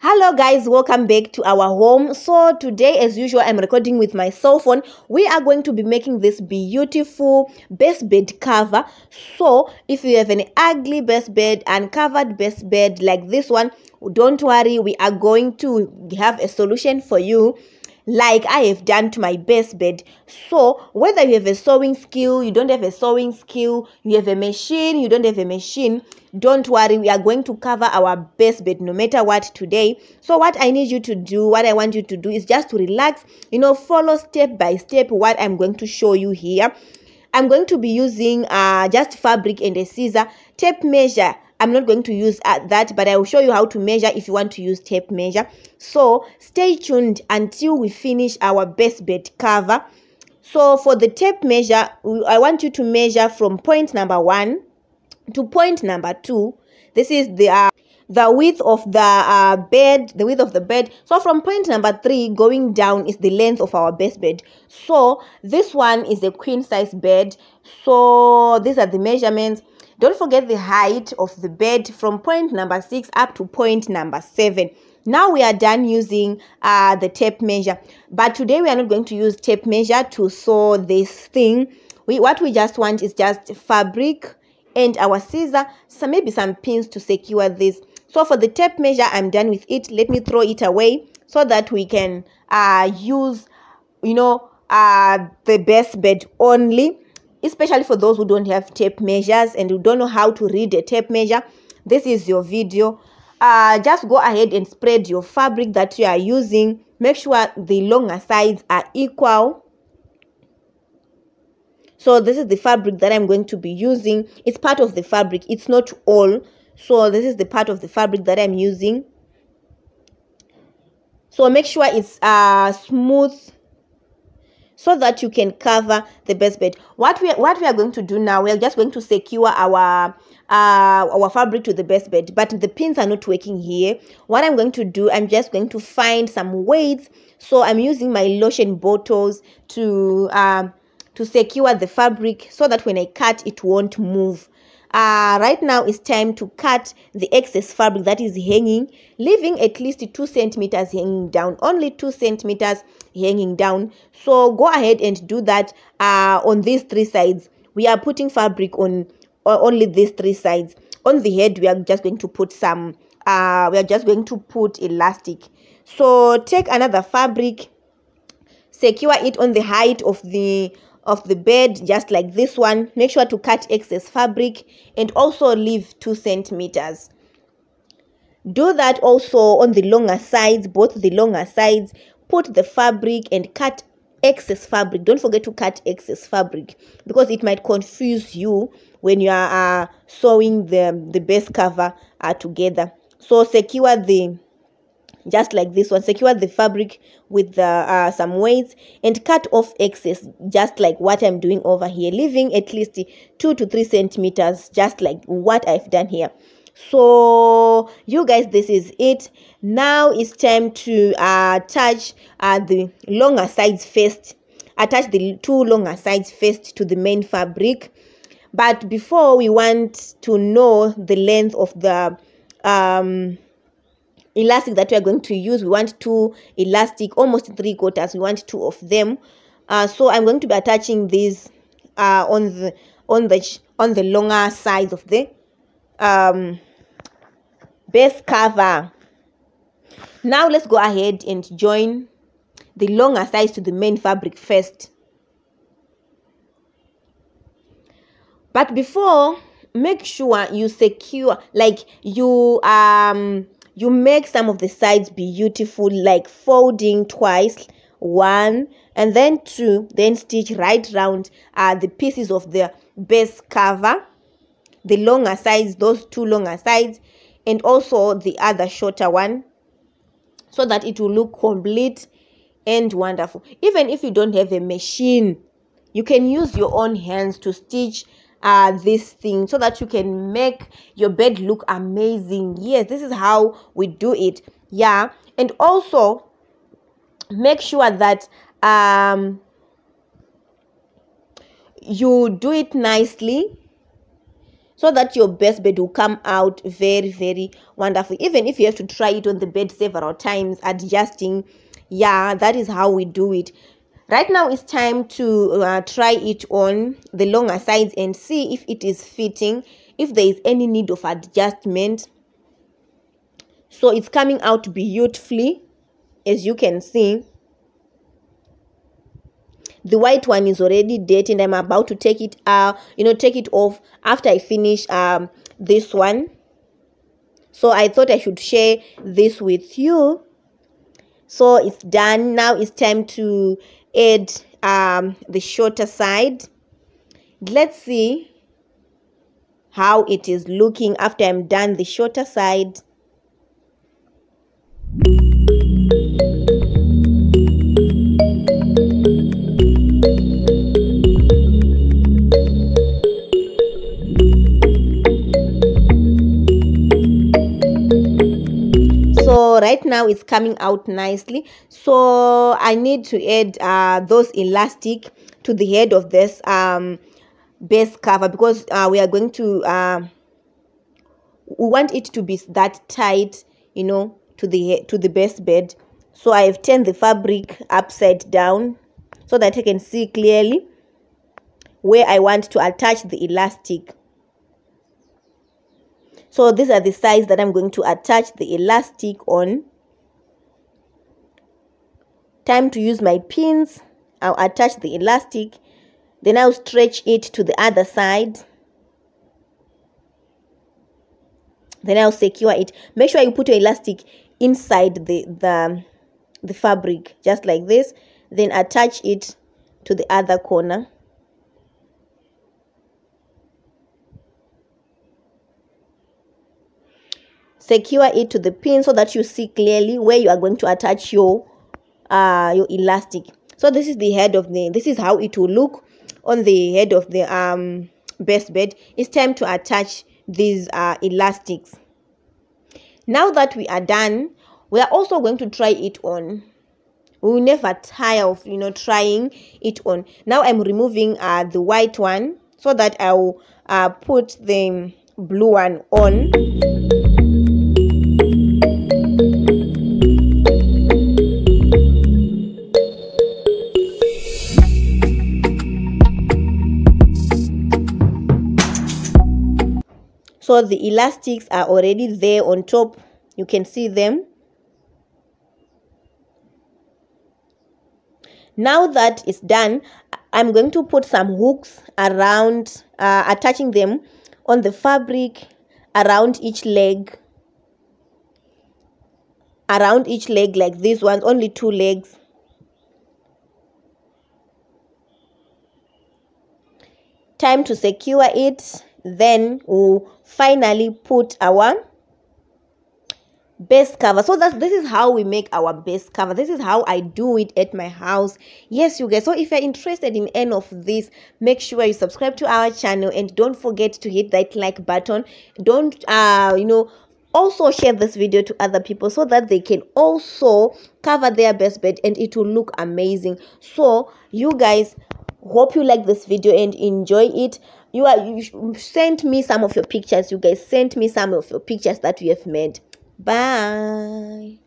hello guys. Welcome back to our home. So today as usual i'm recording with my cell phone. We are going to be making this beautiful best bed cover. So if you have an ugly best bed uncovered best bed like this one don't worry. We are going to have a solution for you like I have done to my best bed. So, whether you have a sewing skill, you don't have a sewing skill, you have a machine, you don't have a machine, don't worry, we are going to cover our best bed no matter what today. So, what I need you to do, what I want you to do is just to relax, you know, follow step by step what I'm going to show you here. I'm going to be using uh, just fabric and a scissor, tape measure I'm not going to use uh, that, but I will show you how to measure if you want to use tape measure. So stay tuned until we finish our best bed cover. So for the tape measure, I want you to measure from point number one to point number two. This is the uh, the width of the uh, bed the width of the bed so from point number three going down is the length of our best bed so this one is a queen size bed so these are the measurements don't forget the height of the bed from point number 6 up to point number 7. Now we are done using uh, the tape measure. But today we are not going to use tape measure to sew this thing. We, what we just want is just fabric and our scissor, so maybe some pins to secure this. So for the tape measure, I'm done with it. Let me throw it away so that we can uh, use, you know, uh, the best bed only especially for those who don't have tape measures and who don't know how to read a tape measure this is your video. Uh, just go ahead and spread your fabric that you are using. Make sure the longer sides are equal. So this is the fabric that i'm going to be using. It's part of the fabric. It's not all. So this is the part of the fabric that i'm using. So make sure it's uh smooth so that you can cover the best bed. What we what we are going to do now we are just going to secure our uh, our fabric to the best bed but the pins are not working here. What i'm going to do i'm just going to find some weights. So i'm using my lotion bottles to um to secure the fabric so that when i cut it won't move uh, right now it's time to cut the excess fabric that is hanging leaving at least two centimeters hanging down only two centimeters hanging down. So go ahead and do that uh, on these three sides. We are putting fabric on uh, only these three sides. On the head we are just going to put some uh, we are just going to put elastic. So take another fabric secure it on the height of the of the bed just like this one. Make sure to cut excess fabric and also leave two centimeters. Do that also on the longer sides both the longer sides. Put the fabric and cut excess fabric. Don't forget to cut excess fabric because it might confuse you when you are uh, sewing the the base cover uh, together. So secure the just like this one secure the fabric with the uh, some weights and cut off excess just like what i'm doing over here leaving at least two to three centimeters just like what i've done here. So you guys this is it. Now it's time to uh, attach uh, the longer sides first. Attach the two longer sides first to the main fabric. But before we want to know the length of the um elastic that we are going to use we want two elastic almost three quarters we want two of them. Uh, so i'm going to be attaching these uh, on the on the on the longer sides of the um base cover. Now let's go ahead and join the longer sides to the main fabric first. But before make sure you secure like you um you make some of the sides beautiful like folding twice one and then two then stitch right round uh, the pieces of the base cover the longer sides those two longer sides and also the other shorter one so that it will look complete and wonderful. Even if you don't have a machine you can use your own hands to stitch uh this thing so that you can make your bed look amazing. Yes this is how we do it. Yeah. And also make sure that um you do it nicely so that your best bed will come out very very wonderful. Even if you have to try it on the bed several times adjusting. Yeah that is how we do it right now it's time to uh, try it on the longer sides and see if it is fitting if there is any need of adjustment. So it's coming out beautifully as you can see. The white one is already dirty and i'm about to take it uh, you know take it off after i finish um this one. So i thought i should share this with you. So it's done. Now it's time to add um the shorter side. Let's see how it is looking after i'm done the shorter side now it's coming out nicely. So i need to add uh, those elastic to the head of this um base cover because uh, we are going to uh, we want it to be that tight you know to the to the base bed. So i have turned the fabric upside down so that i can see clearly where i want to attach the elastic. So these are the sides that i'm going to attach the elastic on time to use my pins i'll attach the elastic then i'll stretch it to the other side. Then i'll secure it. Make sure you put your elastic inside the the the fabric just like this then attach it to the other corner. Secure it to the pin so that you see clearly where you are going to attach your uh your elastic. So this is the head of the this is how it will look on the head of the um best bed. It's time to attach these uh elastics. Now that we are done we are also going to try it on. We will never tire of you know trying it on. Now i'm removing uh the white one so that i will uh put the blue one on so the elastics are already there on top. You can see them. Now that is done i'm going to put some hooks around uh, attaching them on the fabric around each leg. Around each leg like this one only two legs. Time to secure it then we'll finally put our base cover. So that this is how we make our base cover. This is how i do it at my house. Yes you guys. So if you're interested in any of this make sure you subscribe to our channel and don't forget to hit that like button. Don't uh you know also share this video to other people so that they can also cover their best bed and it will look amazing. So you guys hope you like this video and enjoy it. You are you sent me some of your pictures you guys. Sent me some of your pictures that you have made. Bye